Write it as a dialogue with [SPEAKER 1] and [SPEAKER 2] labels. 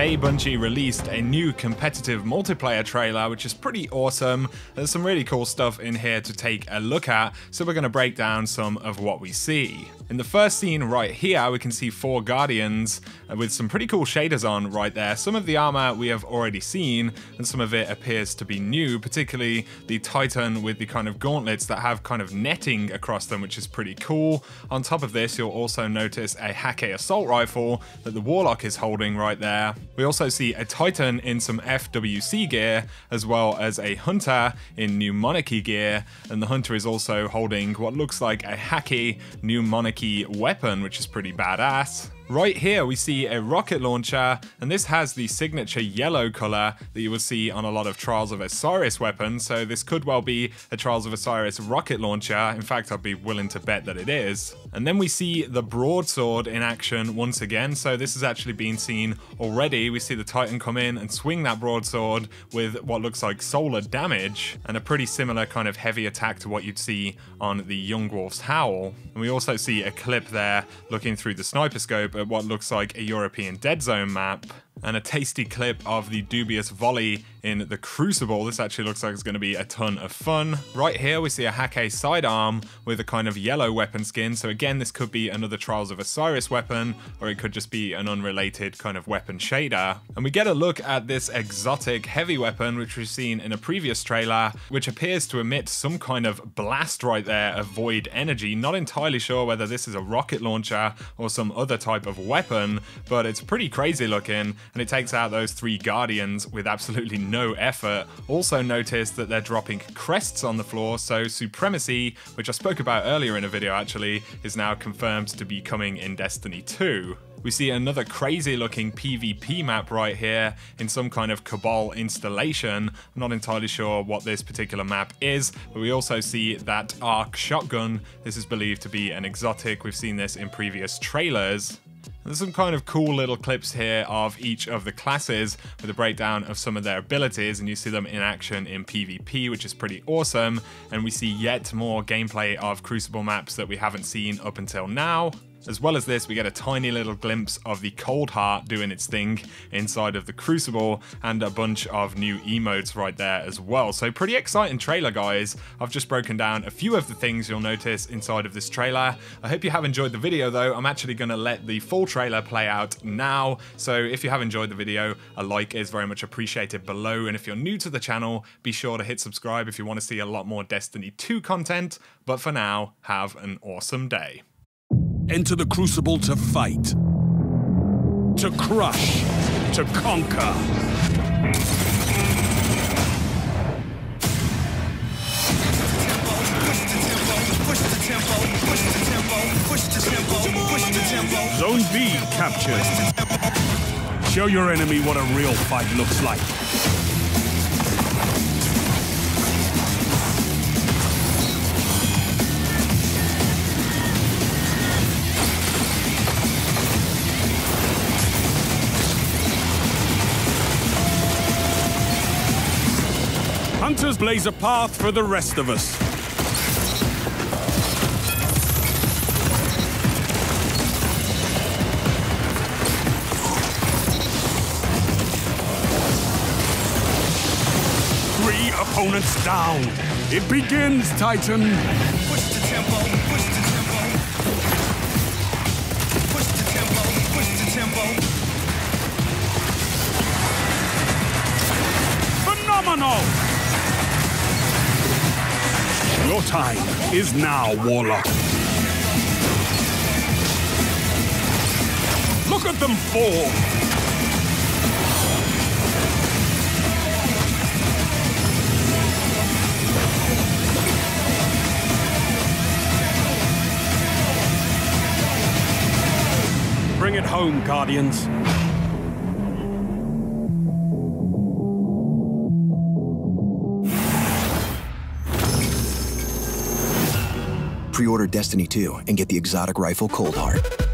[SPEAKER 1] today Bungie released a new competitive multiplayer trailer, which is pretty awesome. There's some really cool stuff in here to take a look at, so we're going to break down some of what we see. In the first scene right here, we can see four Guardians uh, with some pretty cool shaders on right there. Some of the armor we have already seen, and some of it appears to be new, particularly the Titan with the kind of gauntlets that have kind of netting across them, which is pretty cool. On top of this, you'll also notice a Hakke assault rifle that the Warlock is holding right there. We also see a Titan in some FWC gear, as well as a Hunter in new Monarchy gear, and the Hunter is also holding what looks like a Hakke new Monarchy weapon, which is pretty badass. Right here we see a rocket launcher and this has the signature yellow color that you will see on a lot of Trials of Osiris weapons so this could well be a Trials of Osiris rocket launcher, in fact I'd be willing to bet that it is. And then we see the broadsword in action once again so this has actually been seen already, we see the Titan come in and swing that broadsword with what looks like solar damage and a pretty similar kind of heavy attack to what you'd see on the Young Wolf's Howl. And we also see a clip there looking through the sniper scope at what looks like a European Dead Zone map and a tasty clip of the dubious volley in the Crucible. This actually looks like it's going to be a ton of fun. Right here, we see a Hakke sidearm with a kind of yellow weapon skin. So again, this could be another Trials of Osiris weapon, or it could just be an unrelated kind of weapon shader. And we get a look at this exotic heavy weapon, which we've seen in a previous trailer, which appears to emit some kind of blast right there of void energy. Not entirely sure whether this is a rocket launcher or some other type of weapon, but it's pretty crazy looking, and it takes out those three Guardians with absolutely no effort. Also notice that they're dropping crests on the floor, so Supremacy, which I spoke about earlier in a video actually, is now confirmed to be coming in Destiny 2. We see another crazy looking PvP map right here in some kind of Cabal installation. I'm not entirely sure what this particular map is, but we also see that ARC shotgun. This is believed to be an exotic. We've seen this in previous trailers. There's some kind of cool little clips here of each of the classes with a breakdown of some of their abilities and you see them in action in PvP which is pretty awesome and we see yet more gameplay of Crucible maps that we haven't seen up until now. As well as this, we get a tiny little glimpse of the Cold Heart doing its thing inside of the Crucible and a bunch of new emotes right there as well. So pretty exciting trailer, guys. I've just broken down a few of the things you'll notice inside of this trailer. I hope you have enjoyed the video though. I'm actually going to let the full trailer play out now. So if you have enjoyed the video, a like is very much appreciated below. And if you're new to the channel, be sure to hit subscribe if you want to see a lot more Destiny 2 content. But for now, have an awesome day
[SPEAKER 2] enter the Crucible to fight, to crush, to conquer. Zone B captured. Show your enemy what a real fight looks like. Hunters blaze a path for the rest of us. Three opponents down. It begins, Titan. Push the tempo, push the Your time is now, Warlock. Look at them fall! Bring it home, Guardians.
[SPEAKER 3] Pre-order Destiny 2 and get the exotic rifle Cold Heart.